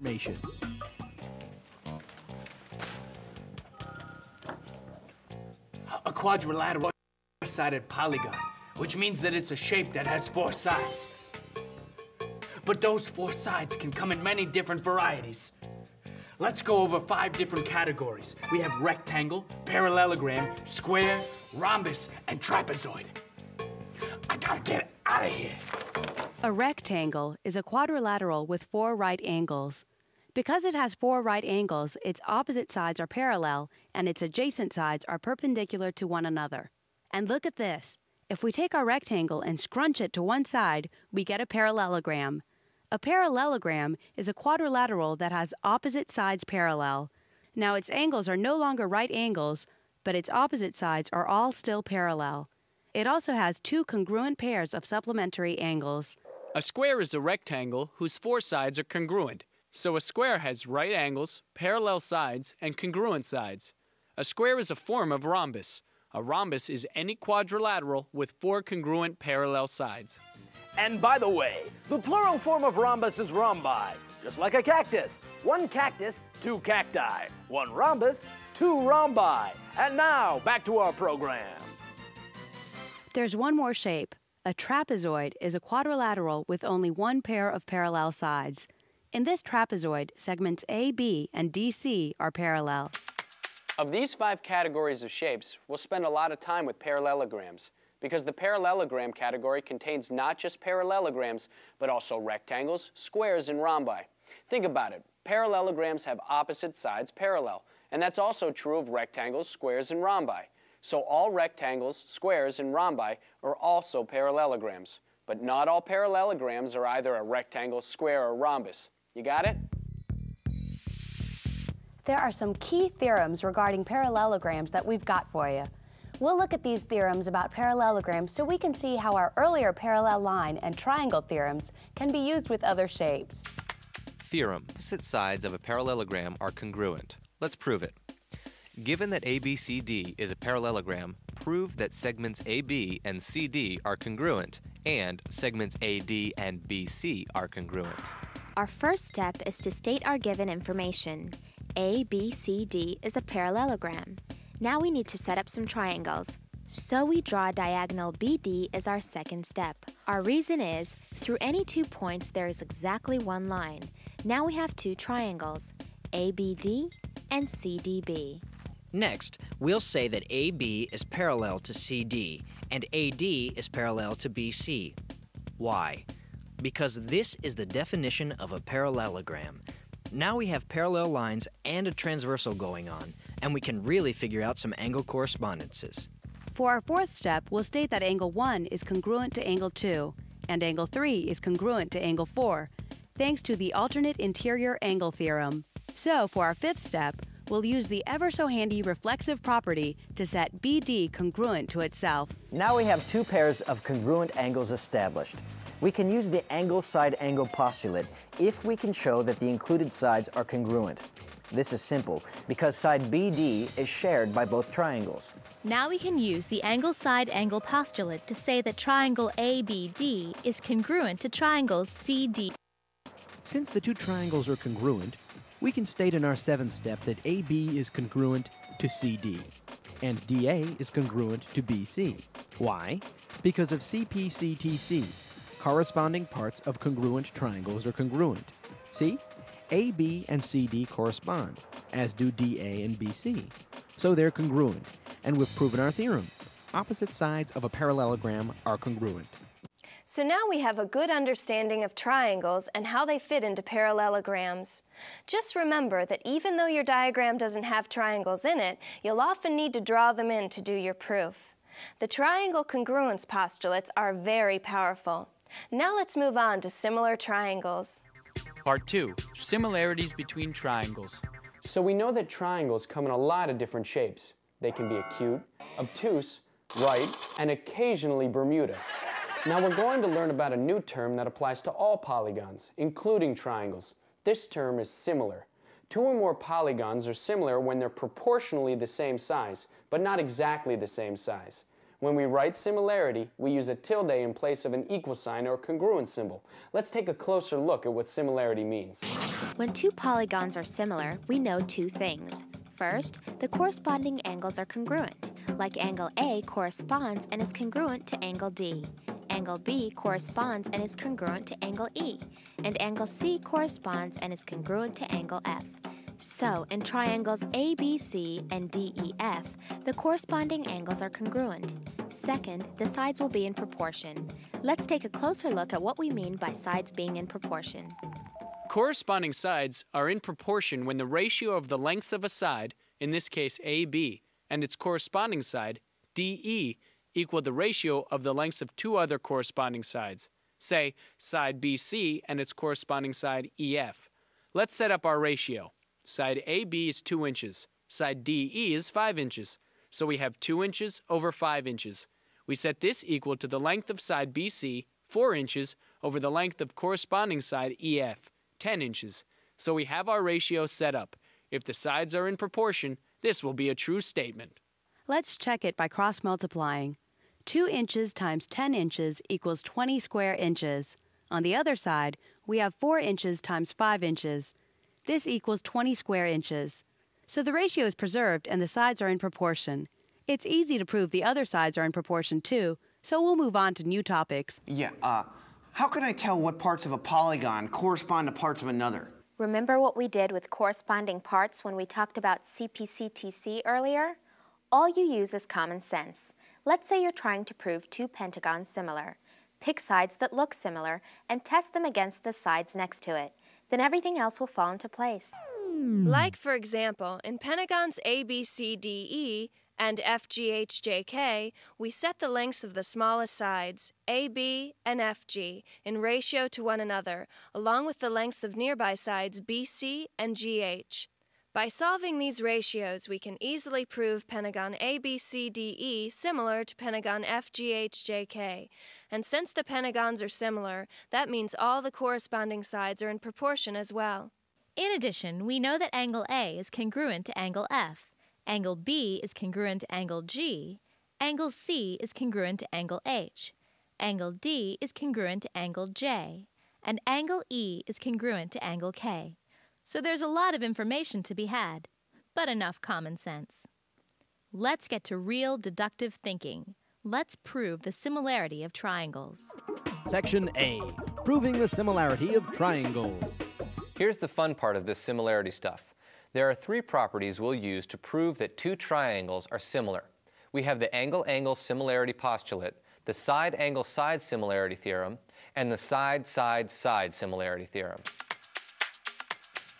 information. A quadrilateral four-sided polygon, which means that it's a shape that has four sides. But those four sides can come in many different varieties. Let's go over five different categories. We have rectangle, parallelogram, square, rhombus, and trapezoid. I gotta get out of here. A rectangle is a quadrilateral with four right angles. Because it has four right angles, its opposite sides are parallel and its adjacent sides are perpendicular to one another. And look at this. If we take our rectangle and scrunch it to one side, we get a parallelogram. A parallelogram is a quadrilateral that has opposite sides parallel. Now its angles are no longer right angles, but its opposite sides are all still parallel. It also has two congruent pairs of supplementary angles. A square is a rectangle whose four sides are congruent. So a square has right angles, parallel sides, and congruent sides. A square is a form of rhombus. A rhombus is any quadrilateral with four congruent parallel sides. And by the way, the plural form of rhombus is rhombi, just like a cactus. One cactus, two cacti. One rhombus, two rhombi. And now, back to our program. There's one more shape. A trapezoid is a quadrilateral with only one pair of parallel sides. In this trapezoid, segments AB and DC are parallel. Of these five categories of shapes, we'll spend a lot of time with parallelograms because the parallelogram category contains not just parallelograms, but also rectangles, squares, and rhombi. Think about it. Parallelograms have opposite sides parallel, and that's also true of rectangles, squares, and rhombi. So all rectangles, squares, and rhombi are also parallelograms. But not all parallelograms are either a rectangle, square, or rhombus. You got it? There are some key theorems regarding parallelograms that we've got for you. We'll look at these theorems about parallelograms so we can see how our earlier parallel line and triangle theorems can be used with other shapes. Theorem. Opposite sides of a parallelogram are congruent. Let's prove it. Given that ABCD is a parallelogram, prove that segments AB and CD are congruent and segments AD and BC are congruent. Our first step is to state our given information. ABCD is a parallelogram. Now we need to set up some triangles. So we draw diagonal BD as our second step. Our reason is, through any two points there is exactly one line. Now we have two triangles, ABD and CDB. Next, we'll say that AB is parallel to CD and AD is parallel to BC. Why? Because this is the definition of a parallelogram. Now we have parallel lines and a transversal going on, and we can really figure out some angle correspondences. For our fourth step, we'll state that angle 1 is congruent to angle 2, and angle 3 is congruent to angle 4, thanks to the alternate interior angle theorem. So, for our fifth step, we'll use the ever so handy reflexive property to set BD congruent to itself. Now we have two pairs of congruent angles established. We can use the angle side angle postulate if we can show that the included sides are congruent. This is simple because side BD is shared by both triangles. Now we can use the angle side angle postulate to say that triangle ABD is congruent to triangles CD. Since the two triangles are congruent, we can state in our seventh step that AB is congruent to CD and DA is congruent to BC. Why? Because of CPCTC. Corresponding parts of congruent triangles are congruent. See? AB and CD correspond, as do DA and BC. So they're congruent, and we've proven our theorem. Opposite sides of a parallelogram are congruent. So now we have a good understanding of triangles and how they fit into parallelograms. Just remember that even though your diagram doesn't have triangles in it, you'll often need to draw them in to do your proof. The triangle congruence postulates are very powerful. Now let's move on to similar triangles. Part 2. Similarities between triangles. So we know that triangles come in a lot of different shapes. They can be acute, obtuse, right, and occasionally Bermuda. Now we're going to learn about a new term that applies to all polygons, including triangles. This term is similar. Two or more polygons are similar when they're proportionally the same size, but not exactly the same size. When we write similarity, we use a tilde in place of an equal sign or congruent symbol. Let's take a closer look at what similarity means. When two polygons are similar, we know two things. First, the corresponding angles are congruent, like angle A corresponds and is congruent to angle D. Angle B corresponds and is congruent to angle E, and angle C corresponds and is congruent to angle F. So, in triangles ABC and DEF, the corresponding angles are congruent. Second, the sides will be in proportion. Let's take a closer look at what we mean by sides being in proportion. Corresponding sides are in proportion when the ratio of the lengths of a side, in this case AB, and its corresponding side, DE, equal the ratio of the lengths of two other corresponding sides, say side BC and its corresponding side EF. Let's set up our ratio. Side AB is 2 inches, side DE is 5 inches, so we have 2 inches over 5 inches. We set this equal to the length of side BC, 4 inches, over the length of corresponding side EF, 10 inches. So we have our ratio set up. If the sides are in proportion, this will be a true statement. Let's check it by cross multiplying. 2 inches times 10 inches equals 20 square inches. On the other side, we have 4 inches times 5 inches. This equals 20 square inches. So the ratio is preserved and the sides are in proportion. It's easy to prove the other sides are in proportion too, so we'll move on to new topics. Yeah, uh, how can I tell what parts of a polygon correspond to parts of another? Remember what we did with corresponding parts when we talked about CPCTC earlier? All you use is common sense. Let's say you're trying to prove two pentagons similar. Pick sides that look similar and test them against the sides next to it. Then everything else will fall into place. Like, for example, in pentagons ABCDE and FGHJK, we set the lengths of the smallest sides, AB and FG, in ratio to one another, along with the lengths of nearby sides BC and GH. By solving these ratios, we can easily prove pentagon ABCDE similar to pentagon FGHJK. And since the pentagons are similar, that means all the corresponding sides are in proportion as well. In addition, we know that angle A is congruent to angle F, angle B is congruent to angle G, angle C is congruent to angle H, angle D is congruent to angle J, and angle E is congruent to angle K. So there's a lot of information to be had, but enough common sense. Let's get to real deductive thinking. Let's prove the similarity of triangles. Section A Proving the similarity of triangles. Here's the fun part of this similarity stuff. There are three properties we'll use to prove that two triangles are similar. We have the angle-angle similarity postulate, the side-angle-side similarity theorem, and the side-side-side similarity theorem.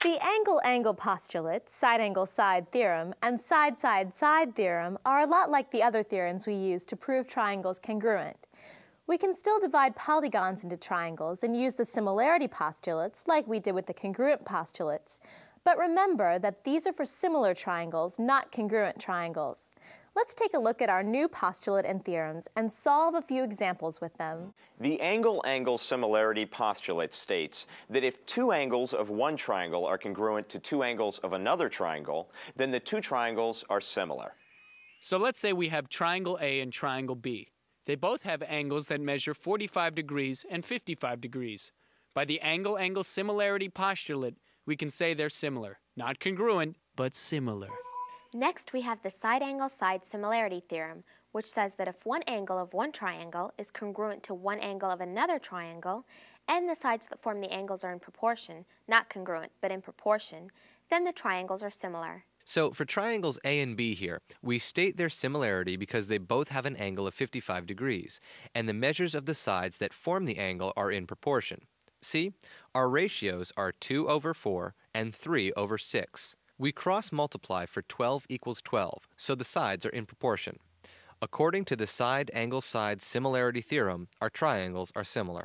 The angle-angle postulate, side-angle-side theorem, and side-side-side theorem are a lot like the other theorems we use to prove triangles congruent. We can still divide polygons into triangles and use the similarity postulates like we did with the congruent postulates. But remember that these are for similar triangles, not congruent triangles. Let's take a look at our new postulate and theorems and solve a few examples with them. The angle-angle similarity postulate states that if two angles of one triangle are congruent to two angles of another triangle, then the two triangles are similar. So let's say we have triangle A and triangle B. They both have angles that measure 45 degrees and 55 degrees. By the angle-angle similarity postulate, we can say they're similar. Not congruent, but similar. Next, we have the side-angle-side similarity theorem, which says that if one angle of one triangle is congruent to one angle of another triangle, and the sides that form the angles are in proportion, not congruent, but in proportion, then the triangles are similar. So for triangles A and B here, we state their similarity because they both have an angle of 55 degrees, and the measures of the sides that form the angle are in proportion. See, our ratios are 2 over 4 and 3 over 6. We cross multiply for 12 equals 12, so the sides are in proportion. According to the side angle side similarity theorem, our triangles are similar.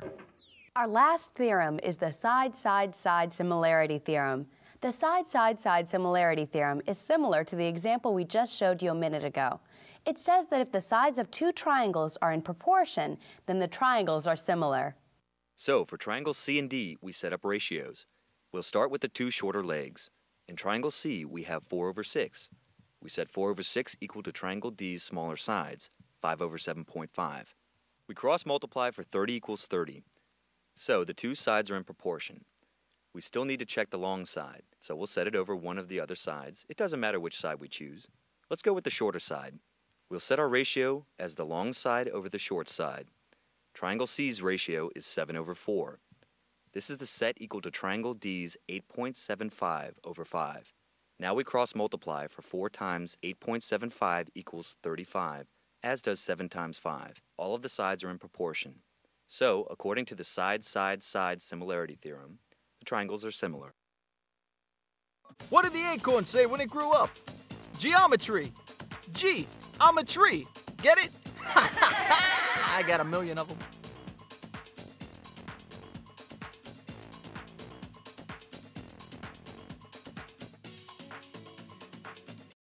Our last theorem is the side-side-side similarity theorem. The side-side-side similarity theorem is similar to the example we just showed you a minute ago. It says that if the sides of two triangles are in proportion, then the triangles are similar. So for triangles C and D, we set up ratios. We'll start with the two shorter legs. In triangle C, we have 4 over 6. We set 4 over 6 equal to triangle D's smaller sides, 5 over 7.5. We cross multiply for 30 equals 30. So the two sides are in proportion. We still need to check the long side, so we'll set it over one of the other sides. It doesn't matter which side we choose. Let's go with the shorter side. We'll set our ratio as the long side over the short side. Triangle C's ratio is 7 over 4. This is the set equal to triangle D's 8.75 over 5. Now we cross multiply for 4 times 8.75 equals 35, as does 7 times 5. All of the sides are in proportion. So, according to the side-side-side similarity theorem, the triangles are similar. What did the acorn say when it grew up? Geometry. G, I'm a tree. Get it? I got a million of them.